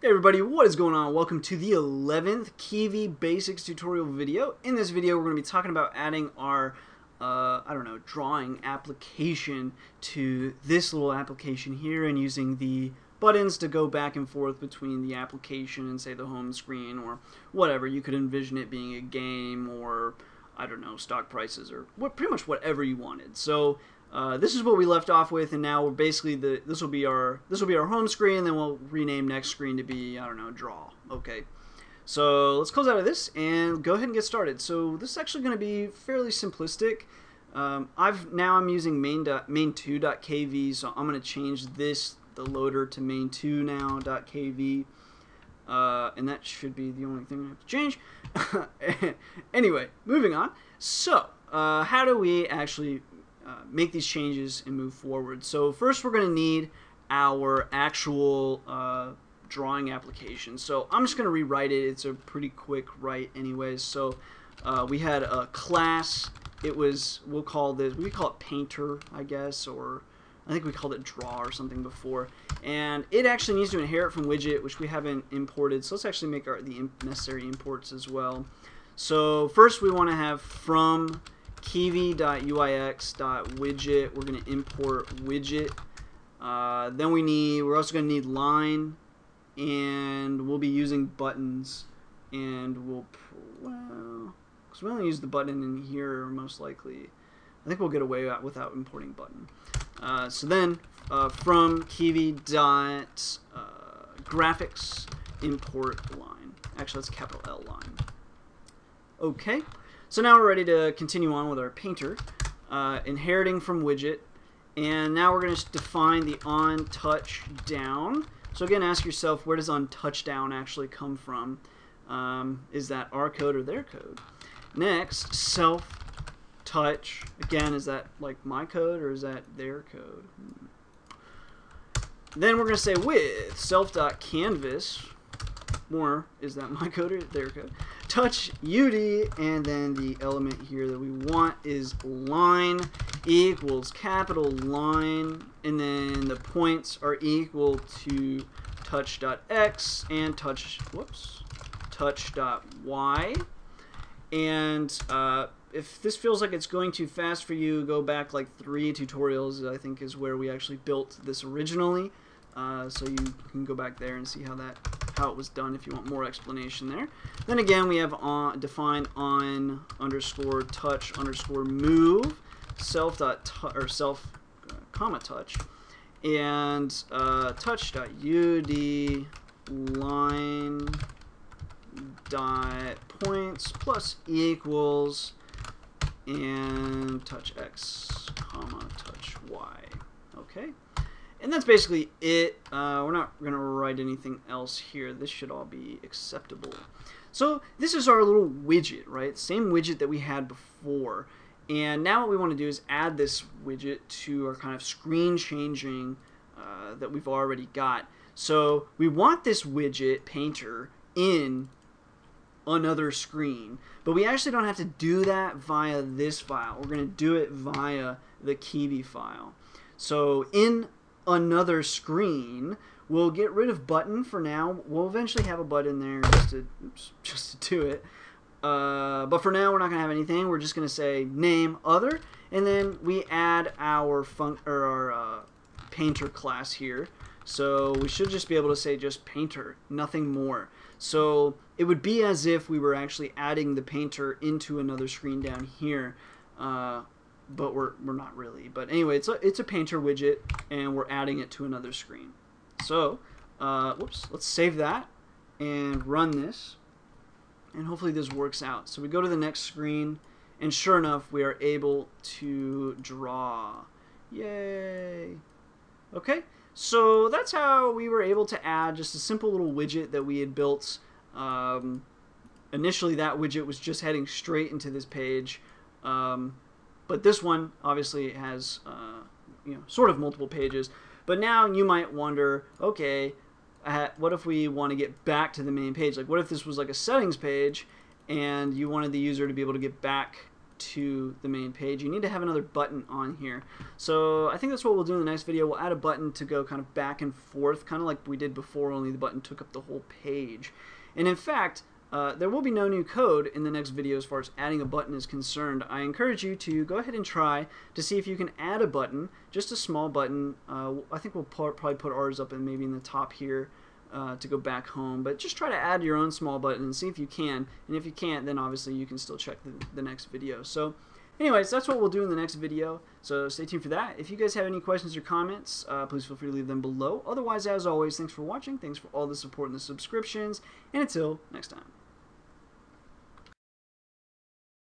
Hey everybody, what is going on? Welcome to the 11th Kivy Basics tutorial video. In this video, we're going to be talking about adding our, uh, I don't know, drawing application to this little application here and using the buttons to go back and forth between the application and say the home screen or whatever. You could envision it being a game or, I don't know, stock prices or what, pretty much whatever you wanted. So uh, this is what we left off with, and now we're basically the this will be our this will be our home screen, and then we'll rename next screen to be I don't know draw. Okay, so let's close out of this and go ahead and get started. So this is actually going to be fairly simplistic. Um, I've now I'm using main main2.kv, so I'm going to change this the loader to main2 now.kv. Uh, and that should be the only thing I have to change. anyway, moving on. So, uh, how do we actually uh, make these changes and move forward. So first we're going to need our actual uh, drawing application. So I'm just going to rewrite it. It's a pretty quick write anyways. So uh, we had a class. It was, we'll call this, we call it painter, I guess, or I think we called it draw or something before. And it actually needs to inherit from widget, which we haven't imported. So let's actually make our the necessary imports as well. So first we want to have from kivy.uix.widget. We're going to import widget. Uh, then we need, we're also going to need line, and we'll be using buttons, and we'll, well, because we only use the button in here most likely. I think we'll get away without importing button. Uh, so then, uh, from dot uh, graphics import line. Actually, that's capital L line. Okay. So now we're ready to continue on with our painter, uh, inheriting from widget, and now we're going to define the on touch down. So again, ask yourself, where does on touch down actually come from? Um, is that our code or their code? Next, self touch. Again, is that like my code or is that their code? Hmm. Then we're going to say with self.canvas, more is that my code or their code? Touch UD, and then the element here that we want is line equals capital line, and then the points are equal to touch.x and touch, whoops, touch.y. And uh, if this feels like it's going too fast for you, go back like three tutorials, I think is where we actually built this originally. Uh, so you can go back there and see how that how it was done if you want more explanation there. Then again, we have on define on underscore touch underscore move self dot or self uh, comma touch and uh, touch dot ud line dot points plus equals and touch x comma touch y. Okay. And that's basically it. Uh, we're not going to write anything else here. This should all be acceptable. So this is our little widget, right? Same widget that we had before. And now what we want to do is add this widget to our kind of screen changing uh, that we've already got. So we want this widget painter in another screen, but we actually don't have to do that via this file. We're going to do it via the Kivy file. So in another screen. We'll get rid of button for now. We'll eventually have a button there just to, just to do it. Uh, but for now, we're not going to have anything. We're just going to say name other, and then we add our fun or our uh, painter class here. So we should just be able to say just painter, nothing more. So it would be as if we were actually adding the painter into another screen down here. Uh, but we're, we're not really. But anyway, it's a, it's a painter widget, and we're adding it to another screen. So, uh, whoops, let's save that and run this, and hopefully this works out. So we go to the next screen, and sure enough, we are able to draw. Yay! Okay, so that's how we were able to add just a simple little widget that we had built. Um, initially, that widget was just heading straight into this page. Um, but this one obviously has uh, you know sort of multiple pages. But now you might wonder, okay, what if we want to get back to the main page? Like, what if this was like a settings page, and you wanted the user to be able to get back to the main page. You need to have another button on here. So I think that's what we'll do in the next video. We'll add a button to go kind of back and forth, kind of like we did before, only the button took up the whole page. And in fact, uh, there will be no new code in the next video as far as adding a button is concerned. I encourage you to go ahead and try to see if you can add a button, just a small button. Uh, I think we'll probably put ours up and maybe in the top here uh, to go back home. But just try to add your own small button and see if you can. And if you can't, then obviously you can still check the, the next video. So anyways, that's what we'll do in the next video. So stay tuned for that. If you guys have any questions or comments, uh, please feel free to leave them below. Otherwise, as always, thanks for watching. Thanks for all the support and the subscriptions. And until next time.